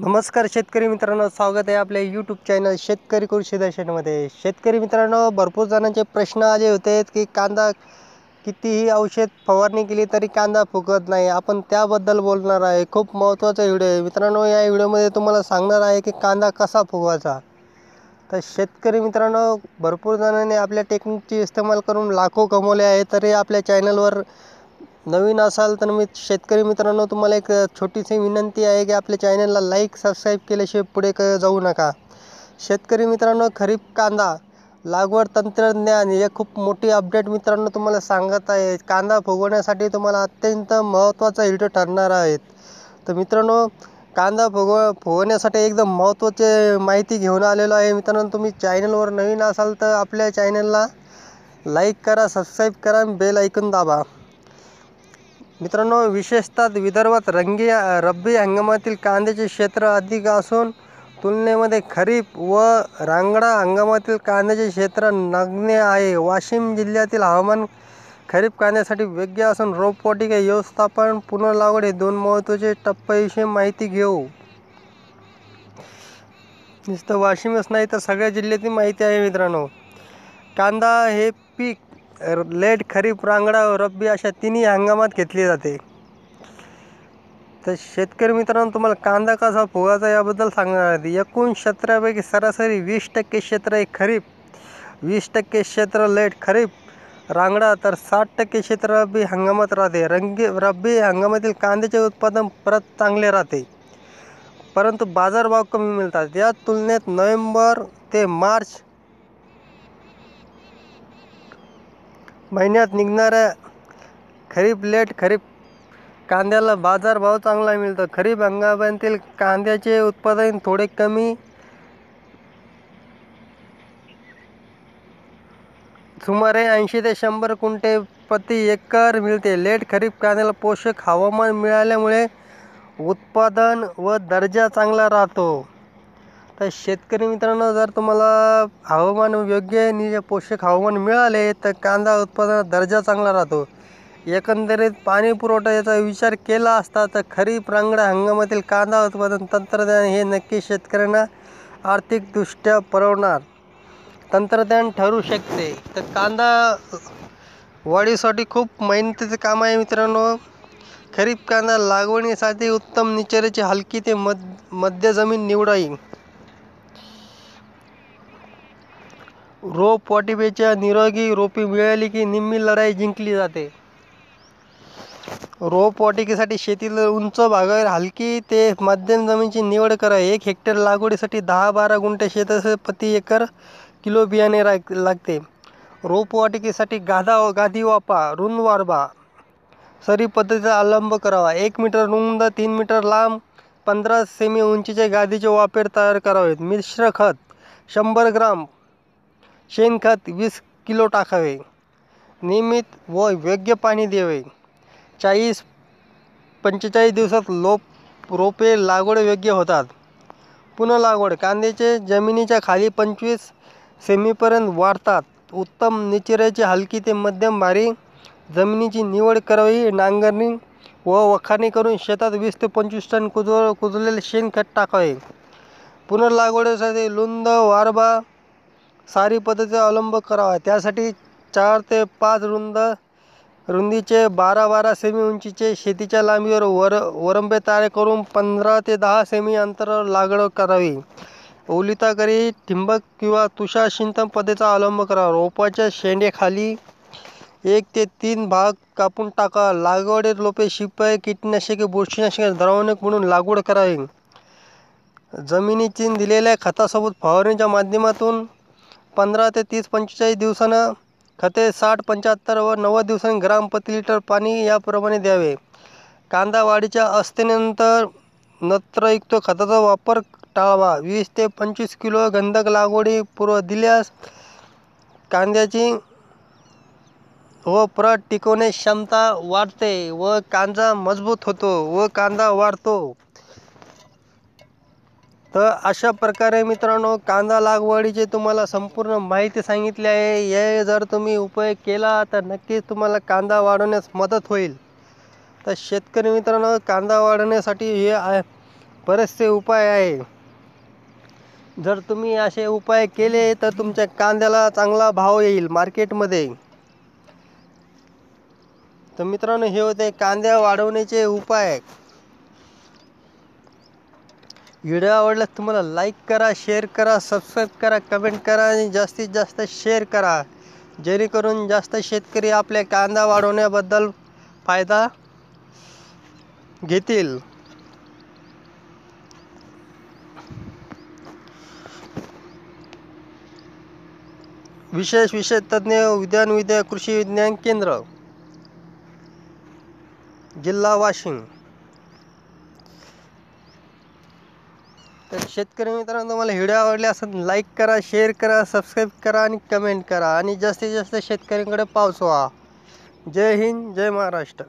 नमस्कार शेतकरी मित्रांनो स्वागत आहे आपल्या यूट्यूब चॅनल शेतकरी कृषी दर्शनमध्ये. शेतकरी मित्रांनो भरपूर जणांचे प्रश्न आले होते की कांदा कितीही औषध फवारणी केली तरी कांदा फुगत नाही. आपण त्याबद्दल बोलणार आहे. खूप महत्त्वाचा व्हिडिओ आहे. मित्रांनो या व्हिडिओमध्ये तुम्हाला सांगणार आहे की कांदा कसा फुगवायचा. तर शेतकरी मित्रांनो भरपूर जणांनी आपल्या टेक्निकची इस्तेमाल करून लाखो कमवले आहे. तरी आपल्या चॅनलवर नवीन असाल तर मी शेतकरी मित्रांनो तुम्हाला एक छोटीशी विनंती आहे की आपल्या चॅनलला लाईक सबस्क्राईब केल्याशिवाय पुढे क जाऊ नका. शेतकरी मित्रांनो खरीप कांदा लागवड तंत्रज्ञान हे खूप मोठी अपडेट मित्रांनो तुम्हाला सांगत आहे. कांदा फुगवण्यासाठी तुम्हाला अत्यंत महत्त्वाचा व्हिडिओ ठरणार आहेत. तर मित्रांनो कांदा फुगव फुगवण्यासाठी एकदम महत्त्वाचे माहिती घेऊन आलेलो आहे मित्रांनो. तुम्ही चॅनलवर नवीन असाल तर आपल्या चॅनलला लाईक करा सबस्क्राईब करा बेल ऐकून दाबा. मित्रांनो विशेषतः विदर्भात रंगी रब्बी हंगामातील कांद्याचे क्षेत्र अधिक असून तुलनेमध्ये खरीप व रांगडा हंगामातील कांद्याचे क्षेत्र नगण्य आहे. वाशिम जिल्ह्यातील हवामान खरीप कांद्यासाठी योग्य असून रोपवाटिका व्यवस्थापन पुनर्लागवड हे दोन महत्त्वाचे टप्प्याविषयी माहिती घेऊ. नुसतं वाशिमच नाही तर सगळ्या जिल्ह्यातील माहिती आहे मित्रांनो. कांदा हे पीक लेट खरीप रांगडा रब्बी अशा तिन्ही हंगामात घेतली जाते. तर शेतकरी मित्रांनो तुम्हाला कांदा कसा फुगायचा याबद्दल सांगणार आहे. एकूण क्षेत्रापैकी सरासरी वीस टक्के क्षेत्र हे खरीप. वीस टक्के क्षेत्र लेट खरीप. रांगडा तर साठ टक्के क्षेत्र रब्बी हंगामात राहते. रंगी रब्बी हंगामातील कांद्याचे उत्पादन परत चांगले राहते. परंतु बाजारभाव कमी मिळतात. या तुलनेत नोव्हेंबर ते मार्च महिन्यात निघणाऱ्या खरीप लेट खरीप कांद्याला बाजारभाव चांगला मिळतो. खरीप हंगामातील कांद्याचे उत्पादन थोडे कमी सुमारे ऐंशी ते शंभर कुंटे प्रति एकर मिळते. लेट खरीप कांद्याला पोषक हवामान मिळाल्यामुळे उत्पादन व दर्जा चांगला राहतो. तर शेतकरी मित्रांनो जर तुम्हाला हवामान योग्य नि पोषक हवामान मिळाले तर कांदा उत्पादनात दर्जा चांगला राहतो. एकंदरीत पाणी पुरवठा याचा विचार केला असता तर खरीप रांगडा हंगामातील कांदा उत्पादन तंत्रज्ञान हे नक्की शेतकऱ्यांना आर्थिकदृष्ट्या परवणार तंत्रज्ञान ठरू शकते. तर कांदा वाढीसाठी खूप मेहनतीचं काम आहे मित्रांनो. खरीप कांदा लागवडीसाठी उत्तम निचऱ्याची हलकी ते मध मध्य जमीन निवडावी. रोपवाटिकेच्या निरोगी रोपी मिळाली की निम्मी लढाई जिंकली जाते. रोप वाटिकेसाठी शेतीला उंच भागावर हलकी ते मध्यम जमिनीची निवड करा. एक हेक्टर लागवडीसाठी दहा बारा गुंठे शेताचे प्रति एकर किलो बियाणे रा लागते. रोपवाटिकेसाठी गाधा गादी वापा रुंद वारबा सरी पद्धतीचा अवलंब करावा. एक मीटर रुंद तीन मीटर लांब पंधरा सेमी उंचीचे गादीचे वापेर तयार करावेत. मिश्र खत शंभर ग्राम शेणखत वीस किलो टाकावे. नियमित व योग्य पाणी द्यावे. चाळीस पंचेचाळीस दिवसात लोप रोपे लागवड योग्य होतात. पुन्हा लागवड. कांद्याचे जमिनीच्या खाली पंचवीस सेमीपर्यंत वाढतात. उत्तम निचऱ्याची हलकी ते मध्यम भारी जमिनीची निवड करावी. नांगरणी व वखारणी करून शेतात वीस ते पंचवीस टन कुजव कुजलेले शेणखत टाकावे. पुनर्लागवडीसाठी लुंद वारबा सारी पद्धतीचा अवलंब करावा. त्यासाठी चार ते पाच रुंद रुंदीचे बारा बारा सेमी उंचीचे शेतीच्या लांबीवर वर वरंबे तयार करून पंधरा ते दहा सेमी अंतरावर लागवड करावी. ओलिताकरी ठिंबक किंवा तुषार सिंचन पद्धतीचा अवलंब करावा. रोपाच्या शेंडेखाली एक ते तीन भाग कापून टाका. लागवडीत रोपे शिपाय कीटकनाशके बुरशीनाशके द्रावणक म्हणून लागवड करावी. जमिनीची दिलेल्या खतासोबत फवारणीच्या माध्यमातून पंधरा ते तीस पंचेचाळीस दिवसानं खते साठ पंच्याहत्तर व नव्वद दिवसांनी ग्राम प्रति लिटर पाणी याप्रमाणे द्यावे. कांदा वाढीच्या असतेनंतर नत्रयुक्त खताचा वापर टाळावा. वीस ते पंचवीस किलो गंधक लागवडी पूर्व दिल्यास कांद्याची व प्रत टिकवण्याची क्षमता वाढते व कांदा मजबूत होतो व कांदा वाढतो. तर अशा प्रकारे मित्रांनो कांदा लागवडीची तुम्हाला संपूर्ण माहिती सांगितली आहे. हे जर तुम्ही उपयोग केला तर नक्कीच तुम्हाला कांदा वाढवण्यास मदत होईल. तर शेतकरी मित्रांनो कांदा वाढवण्यासाठी हे बरेचसे उपाय आहे. जर तुम्ही असे उपाय केले तर तुमच्या कांद्याला चांगला भाव येईल मार्केटमध्ये. तर मित्रांनो हे होते कांद्या वाढवण्याचे उपाय. व्हिडिओ आवडल्यास तुम्हाला लाईक करा शेअर करा सबस्क्राईब करा कमेंट करा आणि जास्तीत जास्त शेअर करा. जेणेकरून जास्त शेतकरी आपल्या कांदा वाढवण्याबद्दल फायदा घेतील. विशेष विशेष तज्ज्ञ उद्यान विद्या कृषी विज्ञान केंद्र जिल्हा वाशिम. तर शेतकरी मित्रांनो तुम्हाला व्हिडिओ आवडले असेल लाईक करा शेअर करा सबस्क्राईब करा आणि कमेंट करा. आणि जास्तीत जास्त शेतकऱ्यांकडे पावसवा जय हिंद जय महाराष्ट्र.